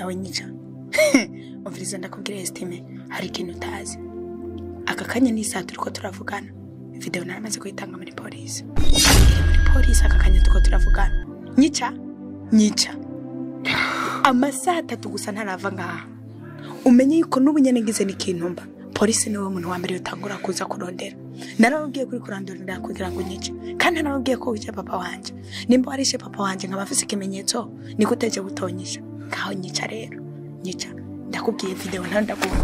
yawe nyica umviriza ndakubwira esitime hari ikintu utazi aka kanya n'isaha turiko turavugana videwo naramaze kuyitanga muri polisi muri polisi aka kanya turiko turavugana nyica nyica amasaha atatu gusa ntarava ngaha umenye yuko n'ubunyene ngize n'ikintu mba polisi niwe muntu wa mbere utangura kuza kurondera narababwiye kuri kurandurira kugira ngo nyice kandi narababwiye ko wice papa wanje nimba warishe papa wanje nkaba afise ikimenyetso niko uteje gutonyesha ngaho nyica rero nyica ndakubwiye videwo nawe ndakubona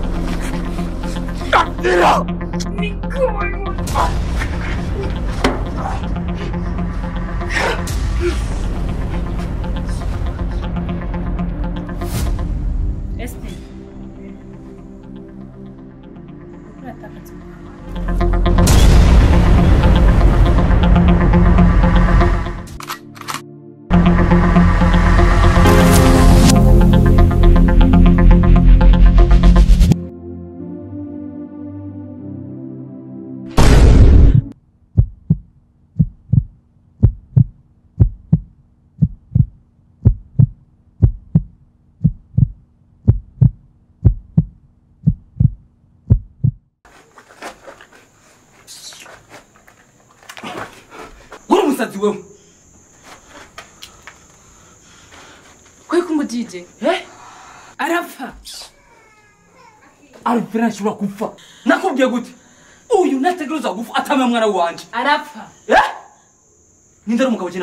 Este. Uri umusazi wewe. Kweko umudije eh? Arapfa alvera ashobora gupfa nakubwiye gute uyu ntategereza gupfa atame mwana wanje. Arapfa eh? Ninde ari umugabo je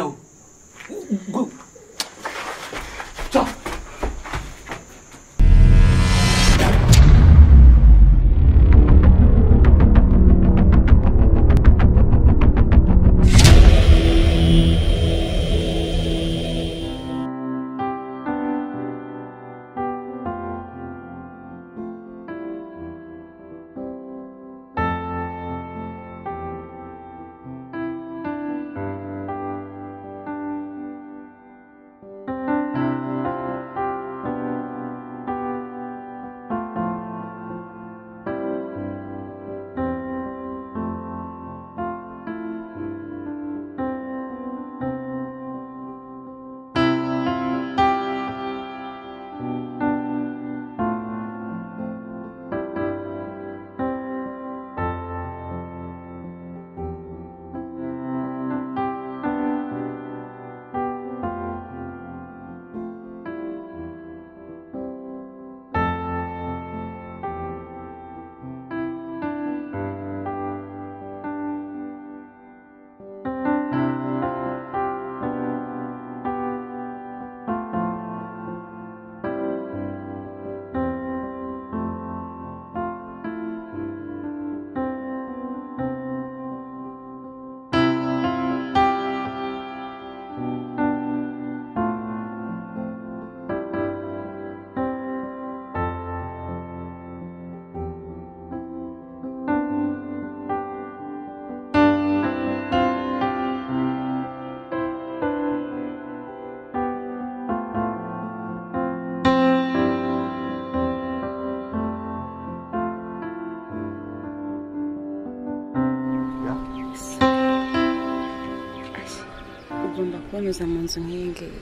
kuboneza mu nzu nk'iyi ngiyi.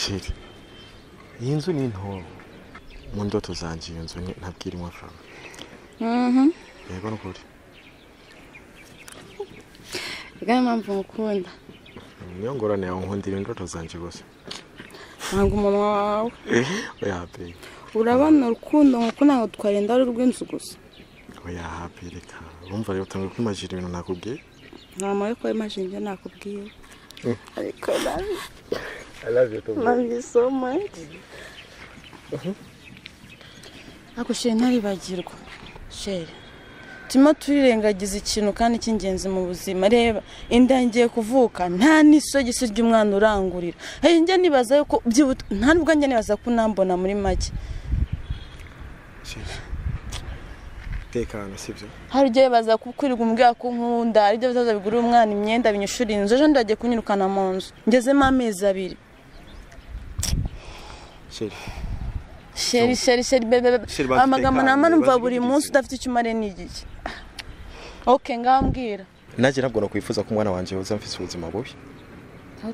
Sheri iyi nzu ni nto mu ndoto zanjye iyo nzu ni- ntabwo irimo amafaranga yego n'ukuri. Reka niyo mpamvu ngukunda. Niyo ngorane yawe nkundira indoto zanjye gusa ntabwo umunwa wawe. Oya pe urabona urukundo ngukunda ngo twarinda ari urw'inzu gusa. Oya pe reka. Urumva rero utangiye kwimajira ibintu nakubwiye? Nta mpamvu ko imajini ibyo nakubwiye. Ariko nabi I love you too. love you so much. Ariko sheri ntaribagirwa sheri turimo turirengagiza ikintu kandi cy'ingenzi mu buzima reba inda ngiye kuvuka nta n'isogisi ry'umwana urangurira hey, njya nibaza yuko byibuta nta nubwo njya nibaza ko unambona muri make Tekana sibyo? hari igihe baza kukwirirwa umbwira ko nkunda hari ibyo bizaza bigurira umwana imyenda binyishura inzu. Ejo ndagiye kunyirukana mu nzu. Ngezemo amezi abiri. Sheri. sheri sheri sheri bebe amagambo nama numva buri munsi udafite icyo umare ni igiki. Ok ngambwira. Nanjye ntabwo nakwifuza ko umwana wanjye yoza mfise ubuzima bubi.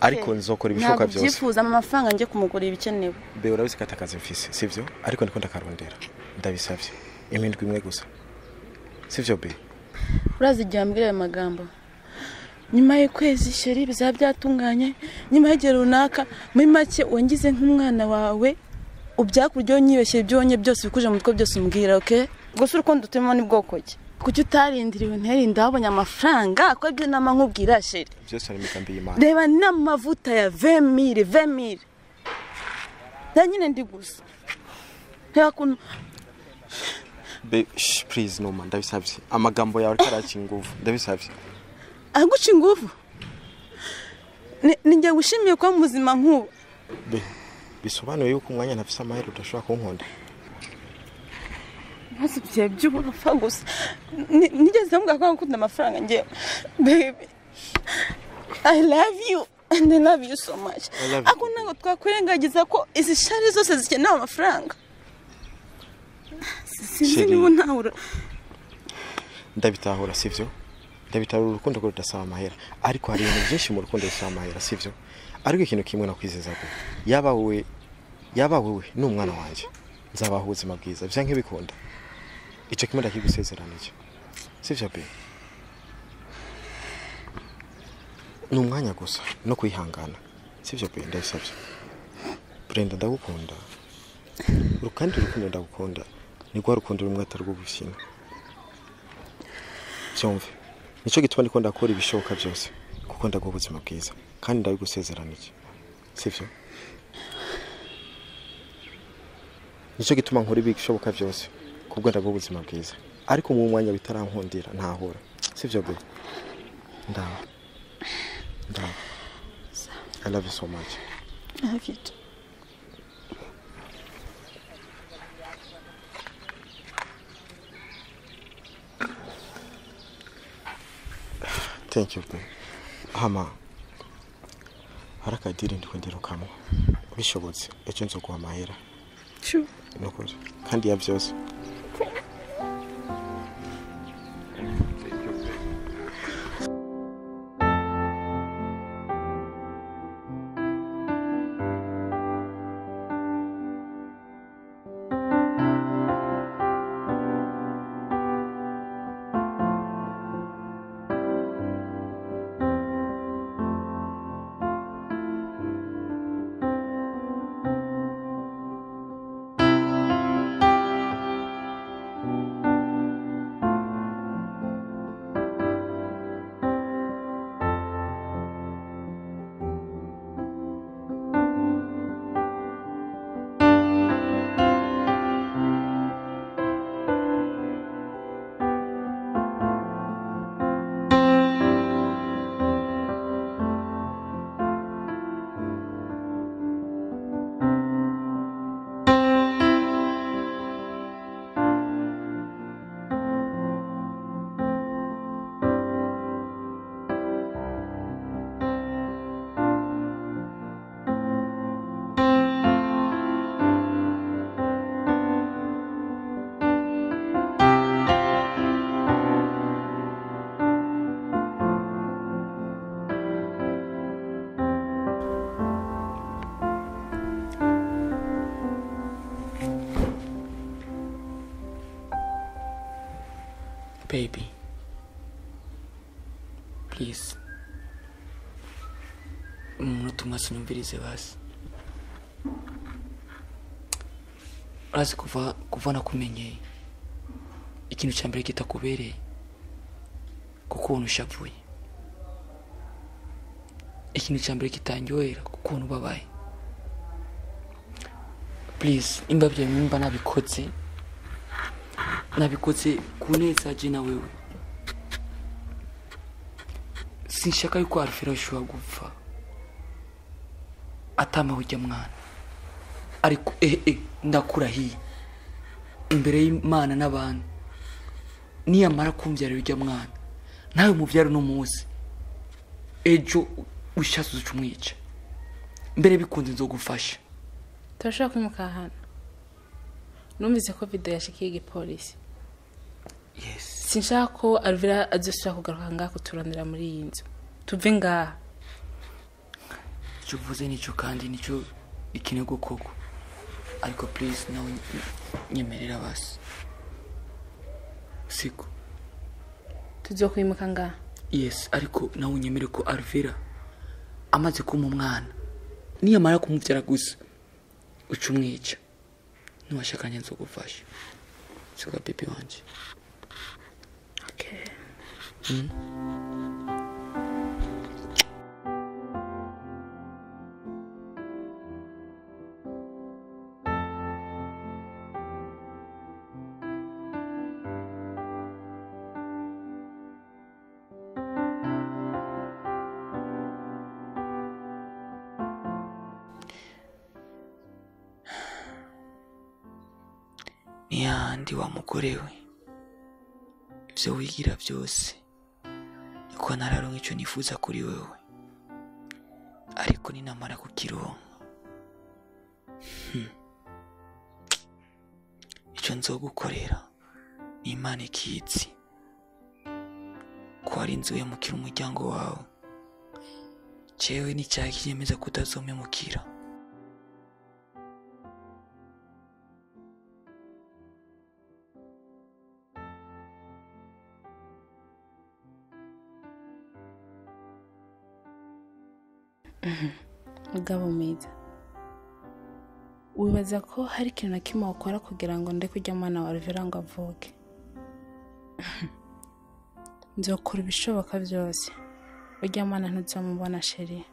Ariko nzokora ibishoboka ntabwo byose. byifuza amafaranga njye kumugurira ibikenewe. Be urabizi ko atakazi mfise sivyo ariko ndiko ndakarondera. Ndabisavye imindwi imwe gusa. Sivyo be urazi igihe wambwira ayo magambo. Nyuma y'ukwezi sheri bizaba byatunganye. Nyuma y'igihe runaka muri make wangize nk'umwana wawe ubyaka uburyo nyibeshye ibyo wonye byose bikuje mu mutwe byose umbwira oke gusa urukundo turimo ni bwoko ki? Kuki utarindiriwe? Nterinde wabonye amafaranga. Ko ibyo nama nkubwira sheri byose ari imigambi y'imana. Reba n'amavuta ya vemire vemire reba nyine ndi gusa. Reba ukuntu please numa ndabisavye amagambo yawe ariko inguvu ndabisavye aguca ingufu Ni- ni njye wishimiye kuba mu buzima nk'ubu bisobanuye yuko umwanya ntafise amahera udashobora kunkunda maze ibihe by'uburofa gusa Ni- nigeze mbwa ko nkunda amafaranga ngewe baby i love you and i love you so much. Ariko ntabwo twakwirengagiza ko izi shari zose zikeneye amafaranga sinzi niba ntahura ndabitahura sivyo ndabitahura urukundo ko rudasaba amahera. Ariko hari ibintu byinshi mu rukundo bisaba amahera sivyo ariko ikintu kimwe nakwizeza ko yaba wowe yaba wowe ni umwana wanjye. Nzabaha ubuzima bwiza. Vya nk'ibikunda. Ico kimwe ndakigusezeranije sivyo be ni umwanya gusa no kwihangana. Sivyo be ndabisavye brenda ndagukunda. Kandi urukundo ndagukunda. Ni rwa rukundo rumwe atari gukina. Byumve. Gituma niko ndakora ibishoboka byose kuko ndaguha ubuzima bwiza. Kandi ndabigusezeranije sivyo nicyo gituma nkora ibishoboka byose kubwo ndaguha ubuzima bwiza. Ariko mu mwanya bitarankundira ntahura. Sivyo be ndaba ndaba I love you so much. I love you too. Be hama hari akadiri ndiko ndirukamwo bishobotse ejo nzoguha amahera Sure. nukuri kandi ya byose baby. Please. Umunota umwe sinyumvirize basi. Urazi kuva kuva nakumenyeye ikintu cya mbere kitakubereye kuko ubona ushavuye ikintu cya mbere kitanyohera kuko ubona ubabaye please imba byawe nimba nabikoze ku neza na wewe. Sinshaka yuko alfera ashobora gupfa. Atamaho ujya mwana. Ariko eh eh ndakurahiye imbere y'imana n'abantu. Niyamara kumbyarira ujya mwana. Nawe mubyara uno munsi. Ejo ushatse uzuca umwica. Mbere bikunze nzogufasha turashobora kwimuka hano numvise ko video yashikiye igipolisi. Sinshaka ko alvera azosubira kugaruka ngaha kuturondera muri iyi nzu. Tuve ngaha. Icyo uvuze ni cyo kandi ni cyo ikinego koko. Ariko please nawe nyemerera basi. Siko tuzokwimuka ngaha. Yes ariko nawe unyemere ko alvera amaze kuma umwana. Niyamara kumubyara gusa uca umwica. Ntiwashakanye nzogufasha sika bibi wanjye okay. niyandi wa mugore we ibyo wigira byose. Niko nararonka icyo nifuza kuri wewe. Ariko ninamara kukironka. Hmm, icyo nzogukorera ni imana ikitsi ko ari inzu yamukira umuryango wawe. Jewe n'icyaha kiyemeza kutazomemukira mwiza wibaza ko hari ikintu na kimwe wakora kugira ngo ndeke ujya mwana wa rivera ngo avuke? Nzokora ibishoboka byose. Ujya mwana ntuzamubona sheri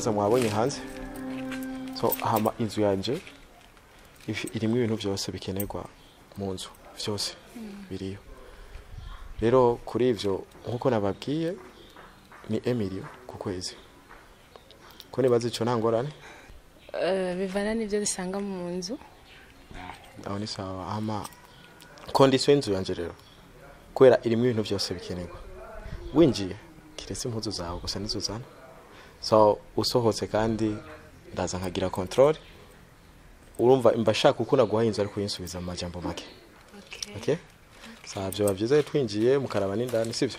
nibaza mwabonye hanze. So hama inzu yanje ifi- irimo ibintu byose bikenerwa mu nzu byose biriyo. Rero kuri ibyo nk'uko nababwiye ni emiliyo ku kwezi. Ko nibaza icyo nta ngorane Eh, bivana n'ibyo dusanga mu nzu. Aho ni sawa. Hama kondisiyo y'inzu yanjye rero kubera irimo ibintu byose bikenerwa. Winjiye kiretse impuzu zawe gusa nizo uzana so usohotse kandi ndaza nkagira control. Urumva mba shaka uko naguhaye inzu ariko uyinsubiza mu majambo make. Byoba byiza twinjiye mukaraba n'indani sibyo?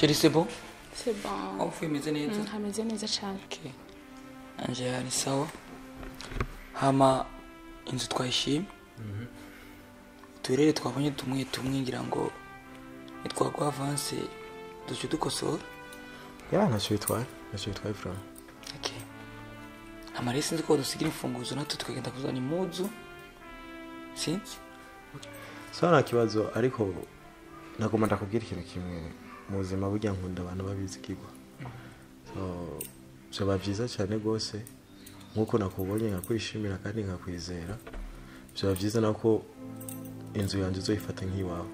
Sheri sebo c'est bon. Aho uvuye imeze neza Mm, hameze neza cyane Okay. anje yari sawa hama inzu twayishimye uturere twabonye tumwe tumwe ngira ngo nitwagwa avance duce dukosora ya ntacyo bitwaye ntacyo bitwaye fura okay. hama rero sinzi ko dusigira imfunguzo natwe tukagenda kuzana impuzu sinzi so nta kibazo ariko nagomba ndakubwira ikintu kimwe mu buzima burya nkunda abantu babizigirwa so byaba byiza cyane rwose nk'uko nakubonye nkakwishimira kandi nkakwizera byaba byiza nako inzu yanjye uzoyifata nk'iwawe.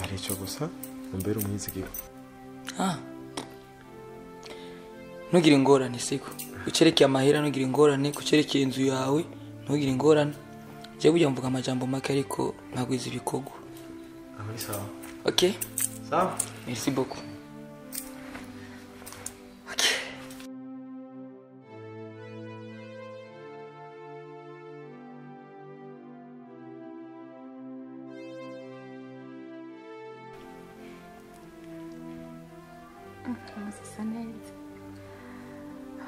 Hari ari icyo gusa? Umbere umwizigirwa ah. ntugire ingorane siko. Ucereke amahera ntugire ingorane. Kucereke inzu yawe ntugire ingorane. Njye burya mvuga amajambo make ariko nkagwiza ibikorwa aho ni sawa okay sawa merci beaucoup okay. zisa neza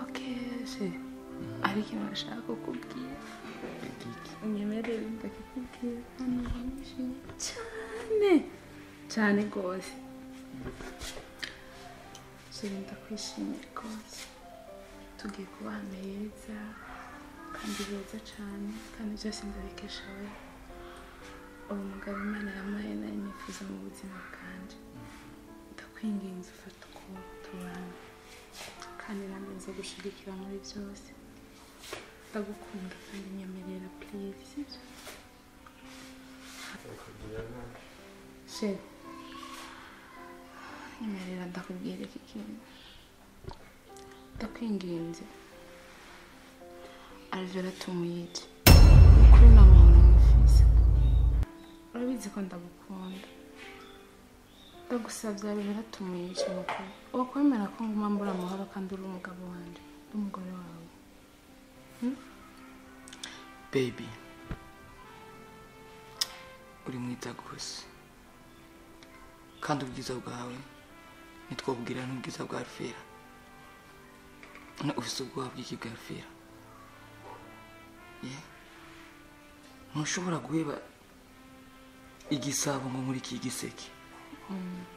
okay se hari ikintu bashaka kukubwira unyemerere ndakikubwira hano nishimye cyane cyane rwose sore ndakwishimiye rwose tugiye kubana heza kandi heza cyane kandi byose ndabikesha we uwo mugabo imana yampaye na yo nifuza mu buzima bwanjye ndakwinginze ufata ukuboko tubana kandi nanjye nza gushyigikira muri byose ndagukunda kandi nyemerera purize sheri nyemerera ndakubwira iki kintu? Ndakwinginze. Alvera tumuyige ukuri n'amahoro mwifuza urabizi ko ndagukunda. Ndagusabye alvera tumuyige nukuri wakwemera ko nguma mbura amahoro kandi uri umugabo wanjye uri umugore wawe. Baby. Uri mwiza rwose. Kandi ubwiza bwawe. Ntitwabwira n'ubwiza bwa rufera ufite ubwoba bw'iki bwa rufera ntushobora guheba igisabo ngo muri iki giseke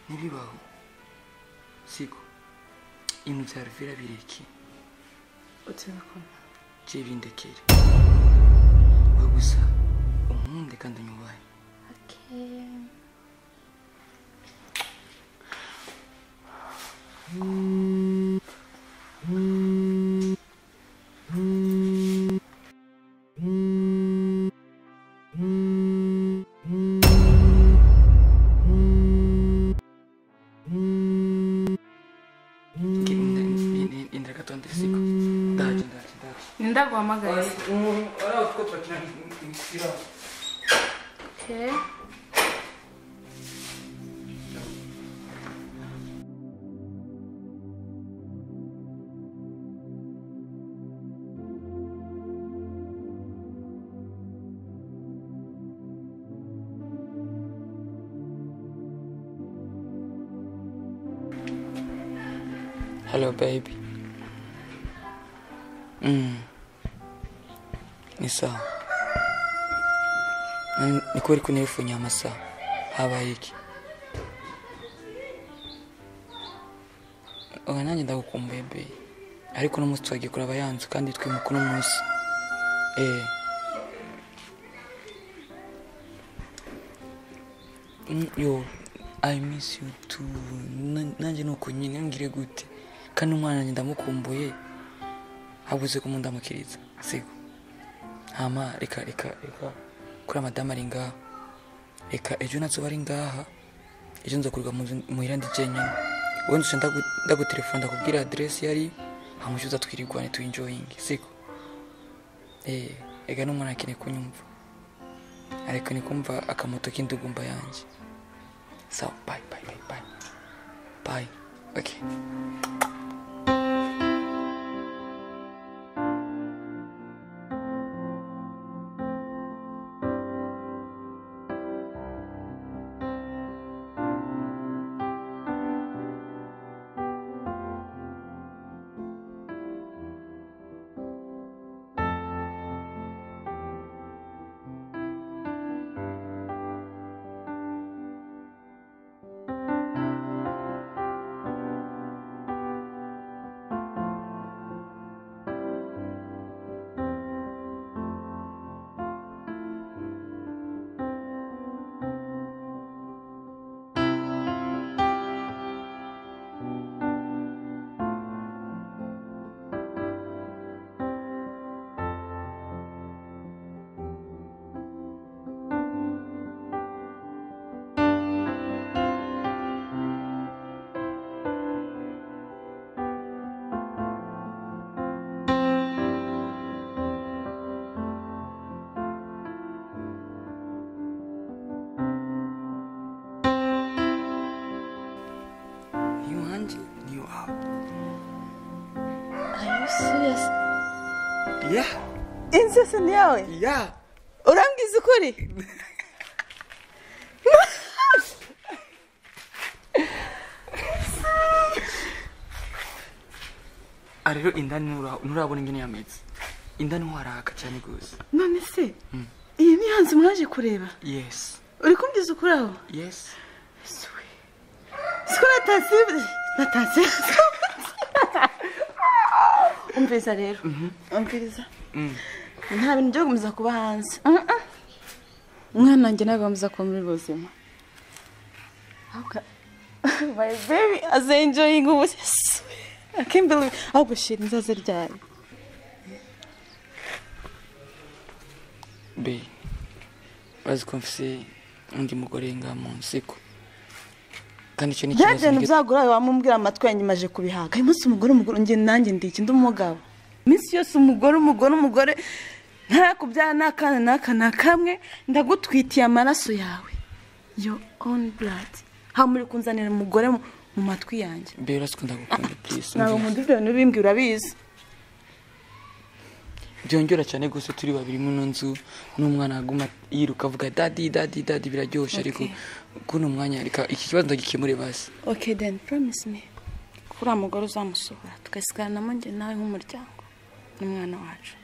ntibibaho. Siko ibintu bya rufera bireke uturakora je bindekere. We gusa umpunde kandi unyubahe. 된다고 아마 그랬어. 응, 어려울 것 같아. 싫어. 오케이. Hello baby. Mm. Ni sawa. Ni- Ni kweli kunifunya amasaha. Habaye iki? Oya nanjye ndagukumbuye be. Ariko no munsi twagiye kuraba yanzu kandi twimuka uno munsi. Eh. Mm, Yo, I miss you too. Na- Nanjye nuko nyine ngire gute. Kandi umwana wanjye ndamukumbuye. Habuze kumundamukiriza. Siko. Hama reka reka reka kuri madamu ari ngaha. Reka ejo na zo ari ngaha. Ejo nzakurwa muhira ndi jenyine. Wowe nduce ndagutelefona ndakubwira aderesi yari hamushyuza twirirwane tu enjoying. Siko. Eh, ega n'umwana akeneye kunyumva. Ariko ni kumva akamoto k'indugumba yanjye. So, bye, bye, bye, bye. Bye. Okay. Ya. Inzu yose ni yawe ya. Urambwiza ukuri rero ntura- nturabona ingene yameze indani ntiwaraka cyane rwose none se iyi ni hanze mwaje kureba? Yes. Uri kumbwiza ukuri aho yes. Siko natasi natasi umviriza rero. Umviriza Mm. nta bintu byo gukomeza kuba hanze umwana wanjye ntabwo akomeza kuba muri buzima my baby aze enjoying ubu I can't believe ahubwo shira inzaze ryari be bazi ko mfise undi mugore nga mu nsiko kandi icyo ni ikibazo nige- byagura wamubwira amatwi yanjye maje kubihaga. Uyu munsi umugore umugore njye nanjye ndi iki? Ndi umugabo. Iminsi yose umugore umugore umugore ntarakubyara n'akana n'aka na kamwe ndagutwitiye amaraso yawe. Your own blood. Haba muri kunzanira umugore mu- mu matwi yanjye. Be urasi ko ndagukunda please ntabwo bintu bimbwira urabizi. Byongera cyane rwose turi babiri ino nzu n'umwana aguma yiruka avuga dadi dadi dadi biraryoshye ariko kuno mwanya reka iki kibazo ndagikemure basi. Okay then promise me. Ko uriya mugore uzamusohora tugasigaranamo njye nawe nk'umuryango n'umwana wacu.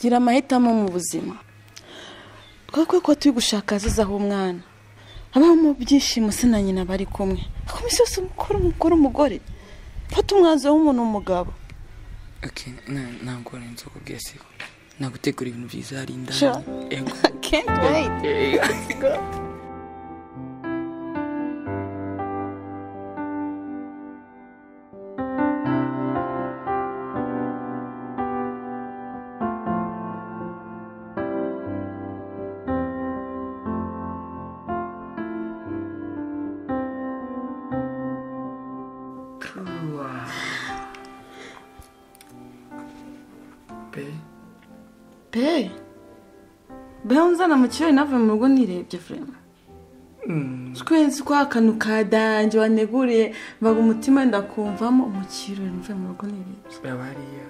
Gira amahitamo mu buzima. Twakwiye ko turi gushaka azizaho umwana. Abaho mu byishimo se na nyina bari kumwe. Iminsi yose umugore umugore umugore. Fata umwanzuro w'umuntu w'umugabo. Okay na- ntabwo nzi kubwira se nagutegura ibintu byiza hari indani Sure. Ego. can't wait Eh, Be, be be unzana mu kirori navuye mu rugo nirebye vrema twenzi kwa kantu ka danje waneguriye mbaga umutima ndakumvamo mu kirori mvuye mu rugo nirebye baba hariya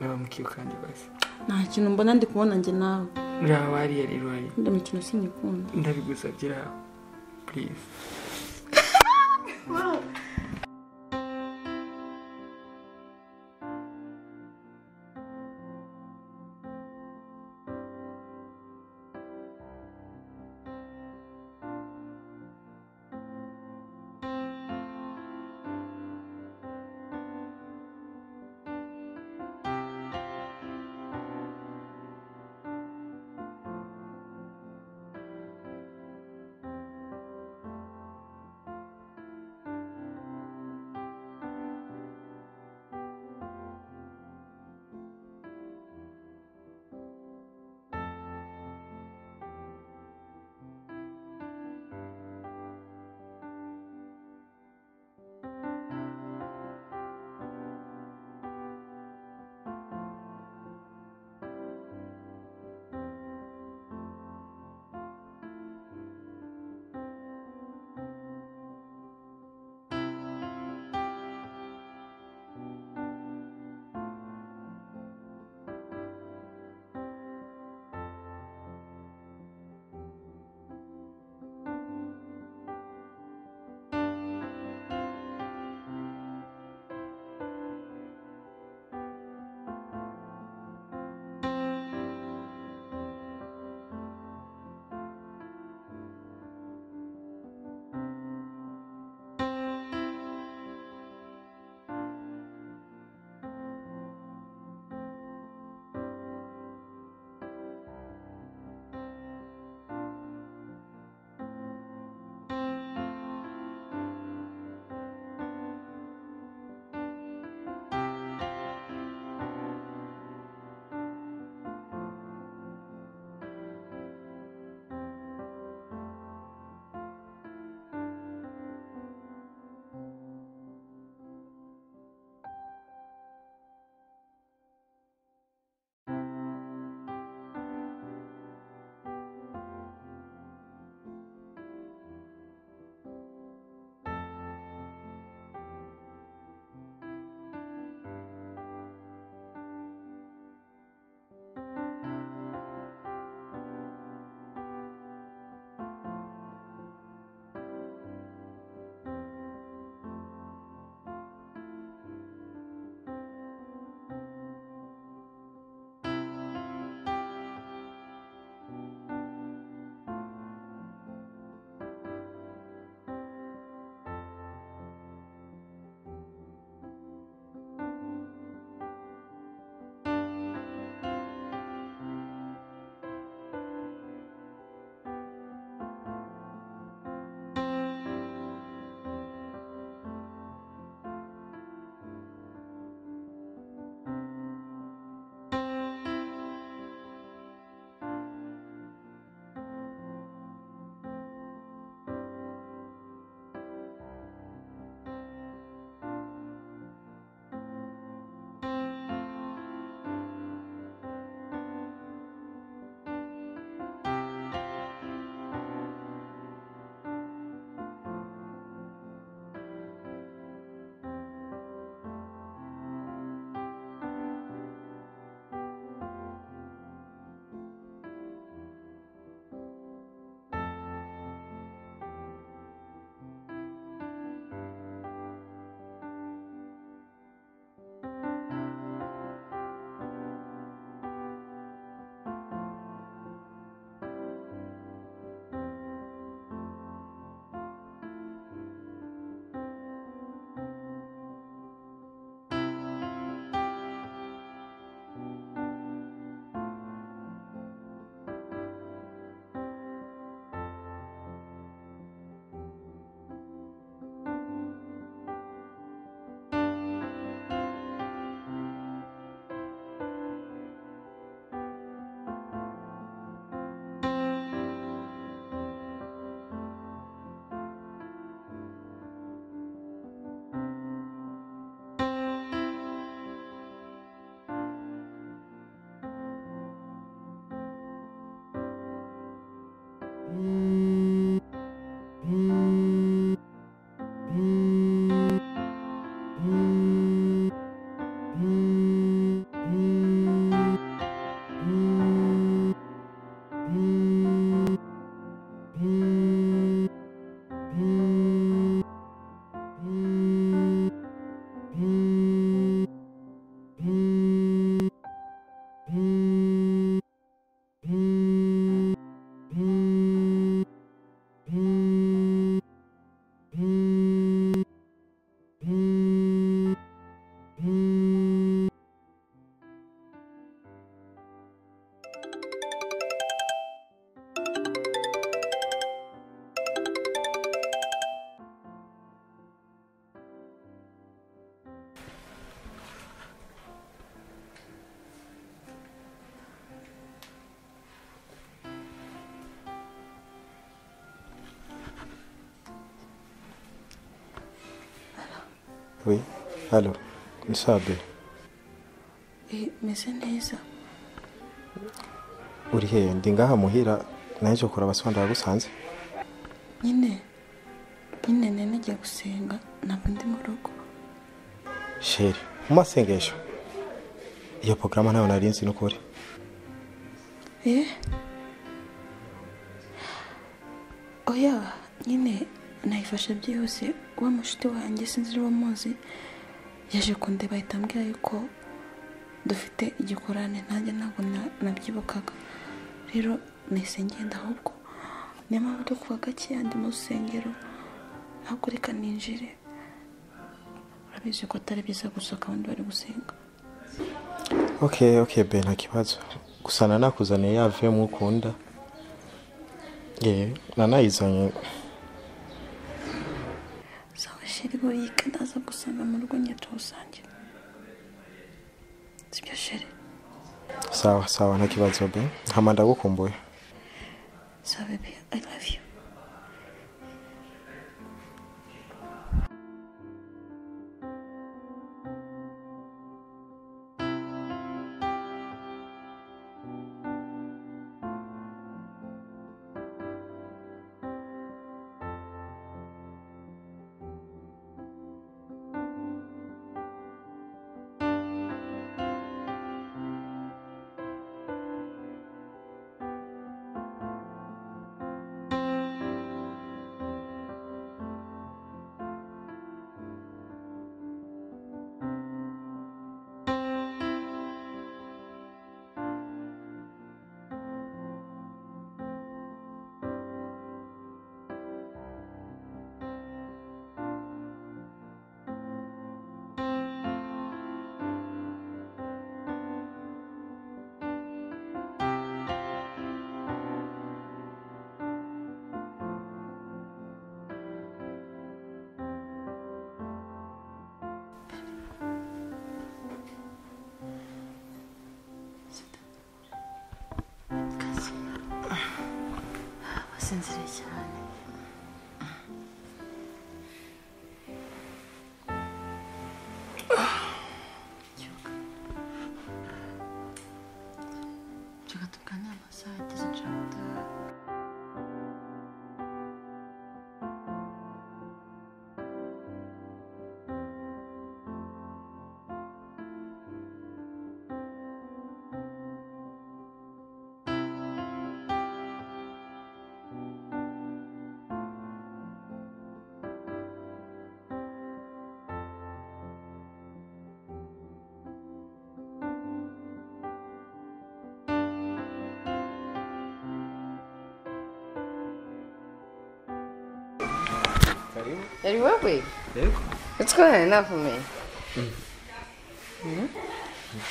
baba mu kiyo kandi basi nta kintu mbona ndi kubona njye nawe. Baba hariya rero hari ndi mikino sinyikunda. Ndabigusabye raho please. halo ni sabe? Eh, meze neza uri hehe ndi ngaha muhira naje kuraba abasobanuro bagusanze nyine nyine nari nagiye gusenga ntabwo ndi mu rugo. Sheri mu masengesho iyo porogaramu ntayo nari nzi n'ukuri. Eh? Oya nyine nayifashe byihuse wa mushuti wanjye sinzi niba muzi. Yaje kundeba ahita ambwira yuko dufite igikorane nanjye ntabwo na- nabyibukaga. Rero nahise ngenda ahubwo niyo mpamvu turi kuva gakeya ndi mu rusengero ahubwo reka ninjire. Urabizi ko atari byiza gusohoka abandi bari gusenga. Ok ok be nta kibazo. Gusa nanakuzaniye ya ve mukunda ye nanayizanye sawa sheri burike ndaza gusanga mu rugo njye tuwusangira sibyo sheri sawa sawa nta kibazo be nkama ndagukumbuye sawa bebe i love you ツンするしゃい。Yari going on for me?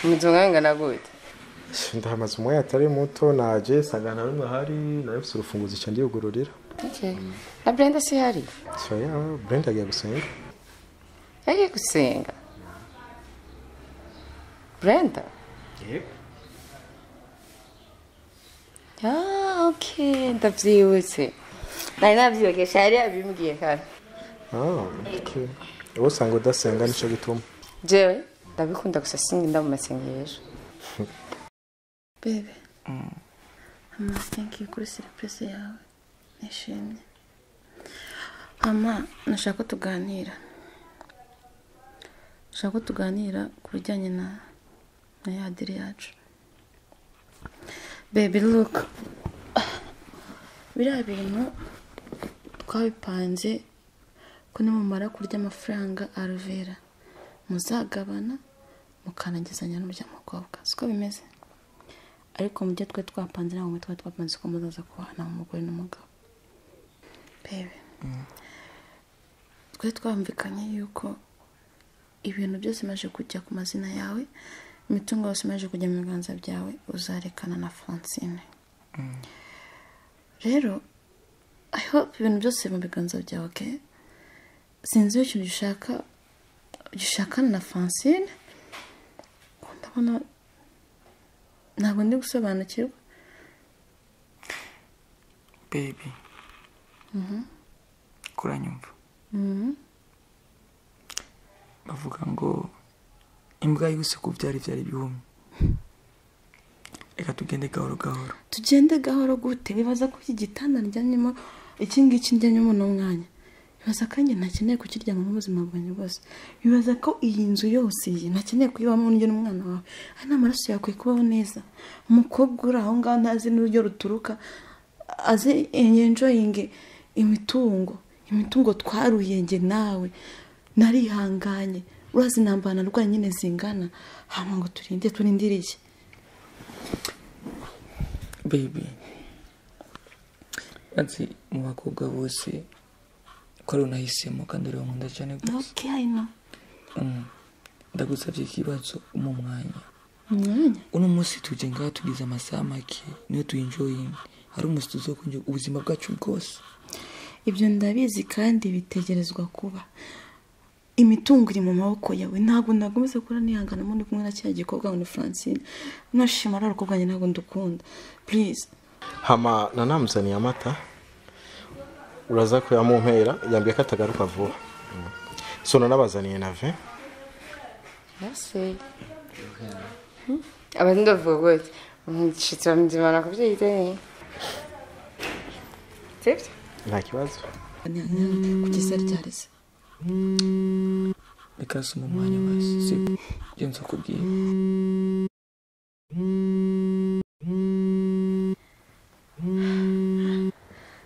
Mtunganga gute? ndahamaze umwanya atari muto naje sanga nta n'umwe ahari nawe mfite urufunguzo icyo ndiyugururira Okay. Na Brenda si hari? brenda agiye gusenga Yagiye gusenga. Brenda? Ah, okay. Ndabyibutse. Nari nabyibagisha yari yabimbwiye kare. Ah wowe usanga udasenga ni cyo gituma. Jewe ndabikunda gusa singinda mu masengesho. bebe. Mama thank you. Kuri serivisi yawe. Nishimye. Mama nashaka ko tuganira nashaka ko tuganira ku bijyanye na na ya diri yacu. Bebe look. Biriya bintu twabipanze ko nimumara kurya amafaranga aruvera muzagabana mukanagezanya n'urya mukobwa siko bimeze? Ariko mu byo twe twapanze ntabwo twari twapanze ko muzaza kubana umugore n'umugabo. Bebe twe twumvikanye yuko ibintu byose bimaze kujya ku mazina yawe imitungo yose imaze kujya mu biganza byawe uzarekana na francine. Rero i hope ibintu byose mu biganza byawe? Sinzi iyo ikintu gishaka gishakana na francine. Ndabona ntabwo ndi gusobanukirwa. Baby. Kuranyumva. Bavuga ngo imbwa yose kubyara ibyara ibihumye reka tugende gahoro gahoro. Tugende gahoro gute? Bibaza ko iki gitanda ndyamyemo iki ngiki ndyamyemo uno mwanya bibaza ko ntakeneye kukiryama mu buzima bwanjye bwose. Bibaza ko iyi nzu yose iyi ntakeneye kuyibamo njye n'umwana wawe. Ari n'amaraso yakwiye kubaho neza. Umukobwa uri aho ngaho ntazi n'uburyo ruturuka. Azi enjoyinge imitungo. Imitungo twaruye njye nawe. Narihanganye. Urazi intambara narwaye nyine zingana. Hama ngo turinde turindire iki? Maze mu bakobwa bose ko ari unahisemo kandi uriho nkunda cyane gusa ndagusabye ikibazo mu mwanya uno munsi tujye ngaha tugize amasaha make niyo tuyinjoyinga hari umunsi tuzokunjye ubuzima bwacu bwose ibyo ndabizi kandi bitegerezwa kuba imitungo iri mu maboko yawe ntabwo nagomeze kuba nihangana muri kumwe na kiriya gikobwa ngo ni francine. Nashima ari uruko bwanjye ntabwo ndukunda please. Hama nanamuzaniye amata uraza ko yamumpera yambwiye ko atagaruka vuba. So nanabazaniye na ve Merci. Aber sind doch wohl gut. Und shit, haben die mal noch ein bisschen Tipps? nta kibazo. Kugeza ryareze reka si mu mwanya basi sibyo ibyo nza kubwira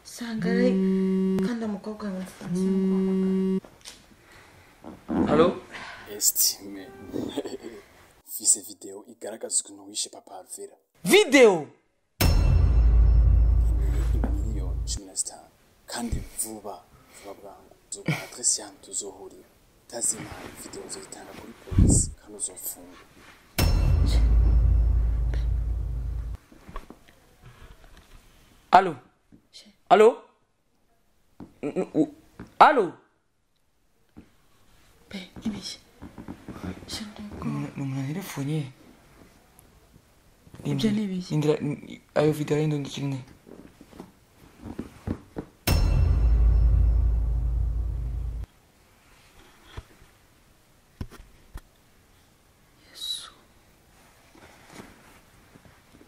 sanga kandi umukobwa wawe francine umuhamagara halo esitime mfise video igaragaza ukuntu wishe papa alvera videwo miliyoni cumi na zitanu kandi vuba vuba bwangu uzoguha adresi y'ahantu tuzohurira utazima video! Uzoyitanga kuri polisi kandi uzofungwa halo halo N- u- halo pe ibiki ni umuntu telefone Ibyo ni ibiki? indira ayo videwo y'indundikiri ne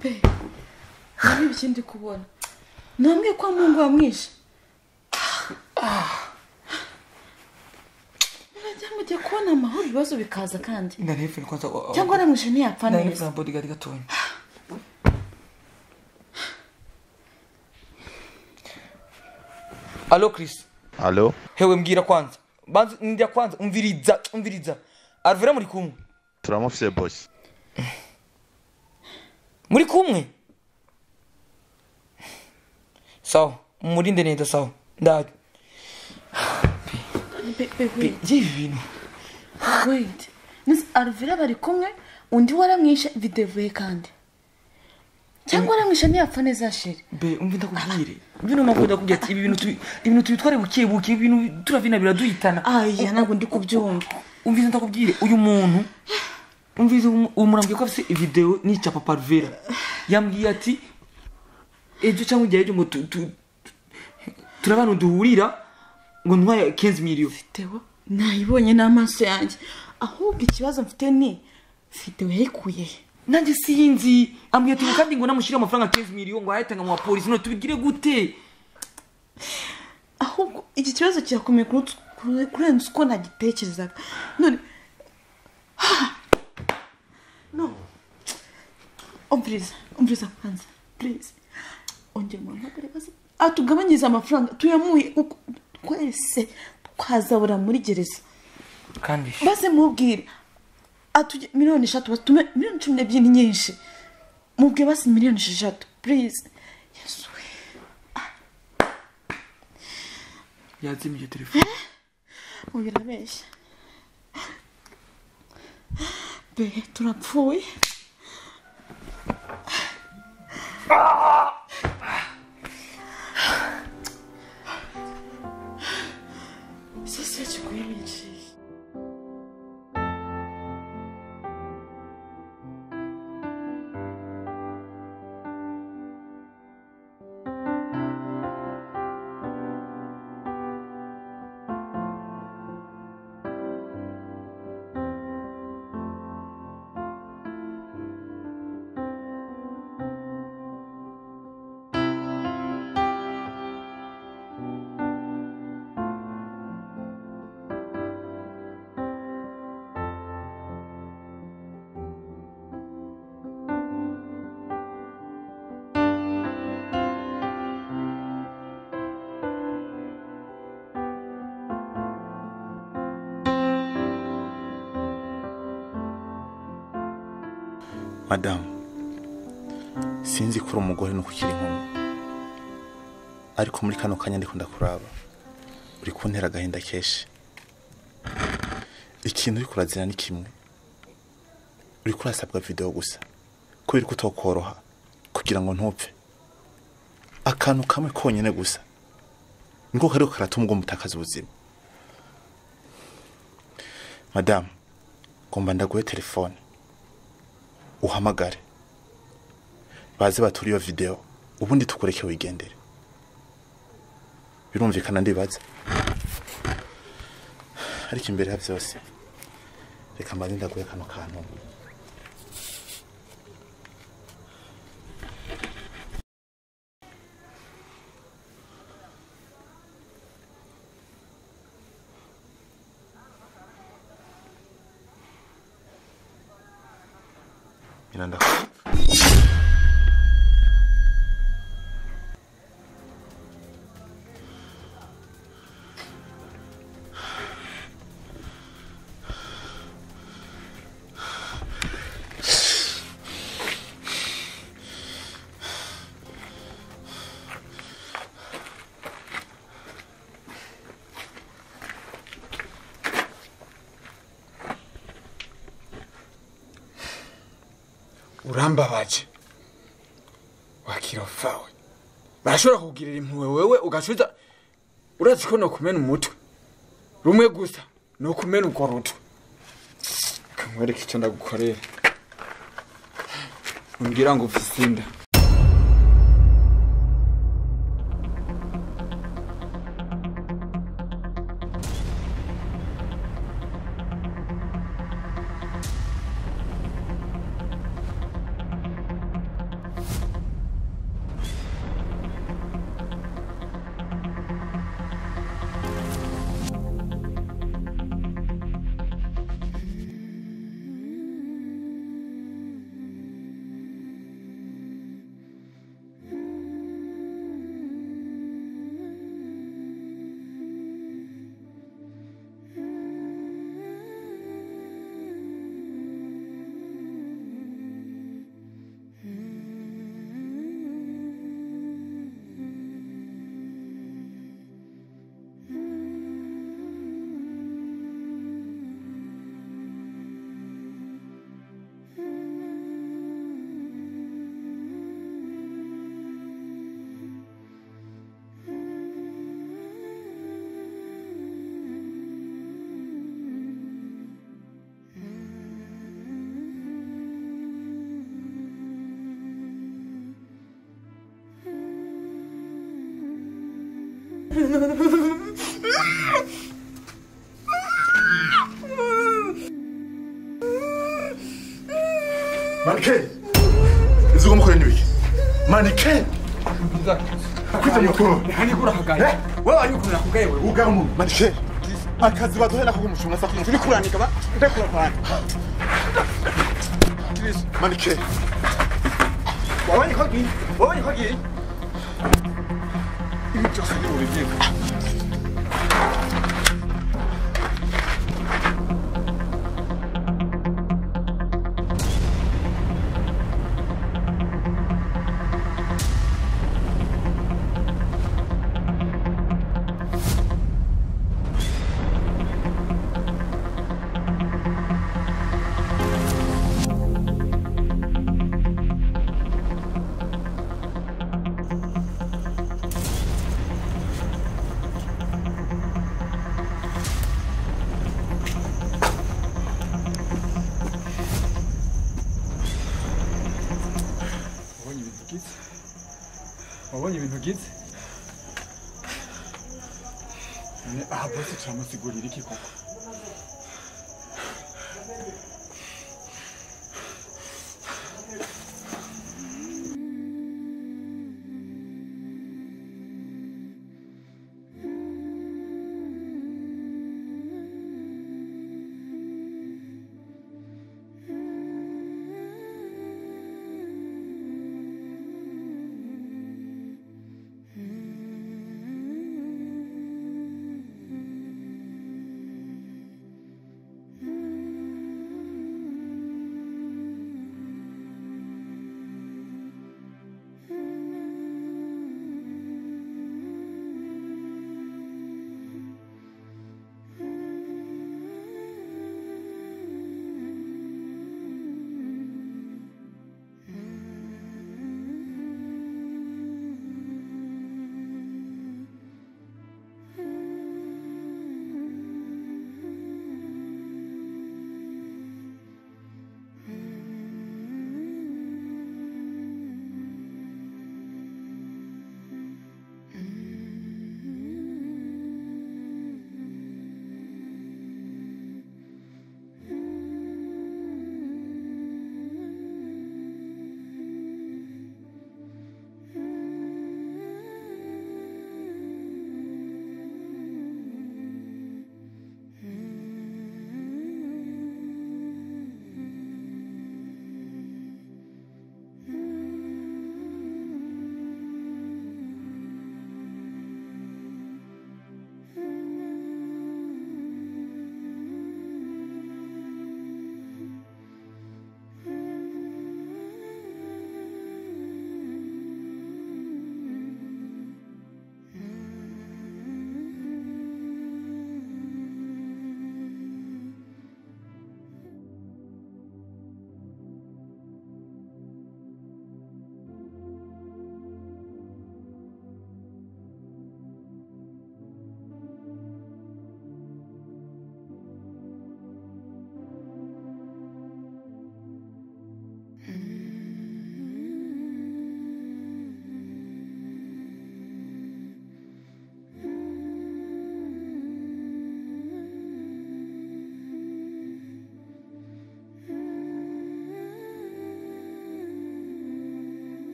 pe nabi ibiki ndi kubona namwe kwa mungu wamwishe murajya mujya kubona amahoro ibibazo bikaza kandi? Cyangwa aramwishe ntiyapfa neza chris. Alo? hewe mbwira kwanza. Banza njya kwanza. Umviriza umviriza arvera muri kumwe? Turamufise muri kumwe? Sawa. Murinde neza sawa. Ndaje Pe- pe- wait, by'ibi bintu wait. Nisi aruvira bari kumwe undi waramwishe videvuye kandi? Cyangwa aramwishe ntiyapfa neza sheri? Be umve ndakubwire. Bino mpamvu ndakubwira ati ibi bintu tubitware buke buke ibi bintu turavina biraduhitana aya ntabwo ndi kubyumva. Umvize ndakubwire. Uyu muntu umvize muntu ambwiye ko afite videwo nica papa ruvera yambwiye ati ejo cyangwa igihe ejo ngo tu- tu- turabana duhurira ngo ntwaye 15 miliyoni videwo nayibonye n'amaso yanjye. Ahubwo ikibazo mfite ni videwo yayikuye he nanjye sinzi. Ambwiye ngo kandi ngo namushyire amafaranga 15 miliyoni ngo ayatanga mu bapolisi none tubigire gute? Ahubwo iki kibazo kirakomeye kurenza uko nagitekerezaga. None no. Umviriza umviriza kwanza please ongera umuhamagare maze atugabanyirize amafaranga tuyamuhe twese twazabura muri gereza. Maze mubwire miliyoni eshatu batume miliyoni cumi n'ebyiri nyinshi. Mubwire basi miliyoni esheshatu we yazimije telefone. Uyu urabeshya be turapfuye. such a great madamu sinzi ko uri umugore nuko ukiri inkumi. Ariko muri kano kanya ndiko ndakuraba uri kuntera agahinda kenshi. Ikintu uri kurazira ni kimwe. Uri kurasabwa video gusa. Kubera ko utokoroha. Kugira ngo ntupfe. Akantu kamwe konyene gusa. Niko kariko karatuma ugomba utakaza ubuzima. Madamu ngomba ndaguhe telefone. Uhamagare. Baze bature iyo video ubundi tukureke wigendere. Birumvikana ndibaza. Ariko imbere ya byose reka mbanze ndaguhe kano kantu. Mirando. Urambabaje wakirofawe barashobora kukugirira impuhwe wewe ugacuza. Urazi ko nokumena umutwe? Rumwe gusa nokumena urwo rutwe. Kamwereka icyo ndagukorera. Umbwira ngo ufise inda Mannequin! Nzuguma ukora n'ibiki Mannequin Kwita mukuru Hani kura hagaye eh? Wewe ari kura hagaye wewe Ugamu Mannequin Akazi baduhera ko umushumwa sa kuri kuranika ba? Ndakura pana Mannequin. Wawe ni kogi Wawe ni kogi ko giye ibi byose ni ubibyeka wabonye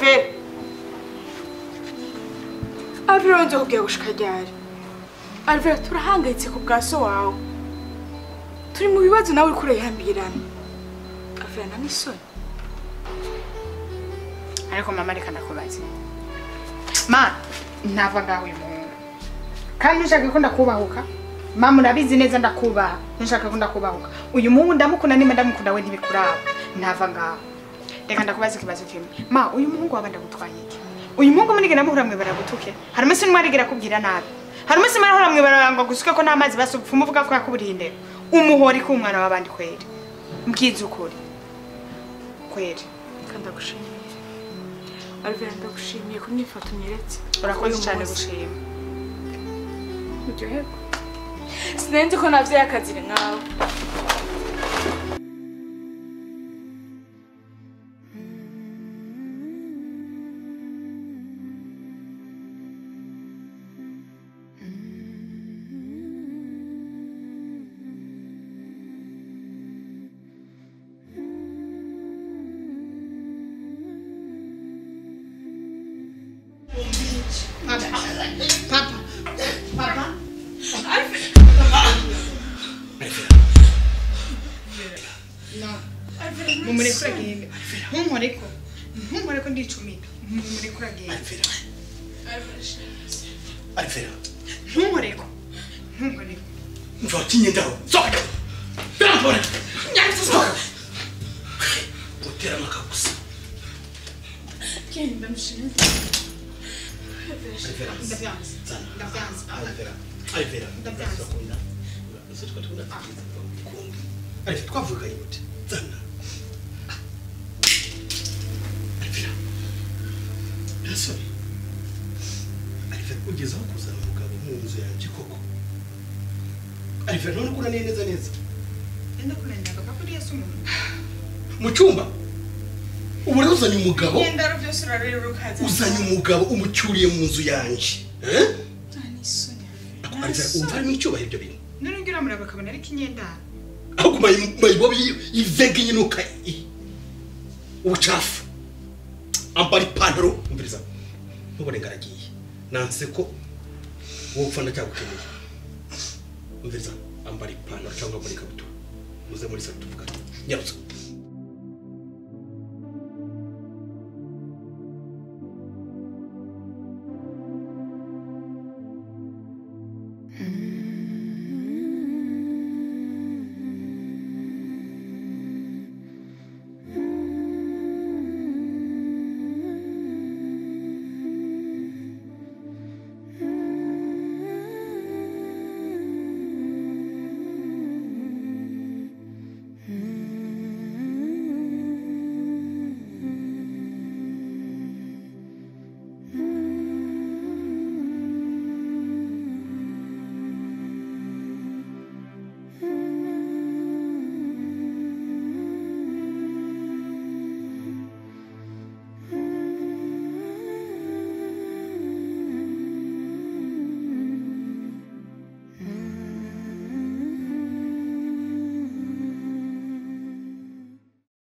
alvera alvera wanze kubwira gushika ryari alvera turahangayitse ku bwa so wawe turi mu bibazo nawe uriko urayihambirana alvera na n'isoni ariko mama reka ndakubaze ma ntava ngaho uyu muhungu kandi nshaka ko ndakubahuka mama urabizi neza ndakubaha nshaka ko ndakubahuka uyu muhungu ndamukunda nimba ndamukunda we ntibikuraba ntava ngaho reka ndakubaza ikibazo kimwe. Ma uyu muhungu waba ndagutwaye iki? Uyu muhungu munigera muhura mwe baragutuke hari umunsi umwe arigera kubwira nabi. Hari umunsi umwe arahura mwe barangwa gusuke ko n'amazi basupfa umuvuga ko yakuburiye indero. Umuhori ko umwana w'abandi kweri? Mbwiza ukuri. Kweri. Ndagushimiye alvera ndagushimiye ku myifato unyeretse urakoze cyane gushima. Uryoherwa sinenzi ko navyaye akaziri nkawe. Mva kinyendaro. Soka. Bambora. Nyakisa soka. Utera makagusa. kendi ndamushimira Alvera. ndavyanze Zana. ndavyanze Alvera. Alvera. Ndavyanze. Ndakunda. Uzi twakunda kumbi. Alvera twavuga yote. Zana. Alvera. Nasoni. Alvera ugeze aho kuzana umugabo mu nzu yanjye koko. Alvera none ukura neza. Neza. enda kunanyaga papa uriya si umuntu Mu cyumba. Ubu rero uzanye umugabo. uzanye umugabo umucyuriye mu nzu yanjye Eh? umva harimo icyubahiro ibyo bintu. None ngira muraba akabona ariko inyendaro ahubwo mayi- mayibobo ivega inyinuka i- ubucafu. Ambara ipantaro umviriza ntubone ngaragiye nanse ko wowe upfa ndacyagukeneye umviriza ambara ipantaro cyangwa ambara ikabutura muze muri salo tuvugane nyarutsa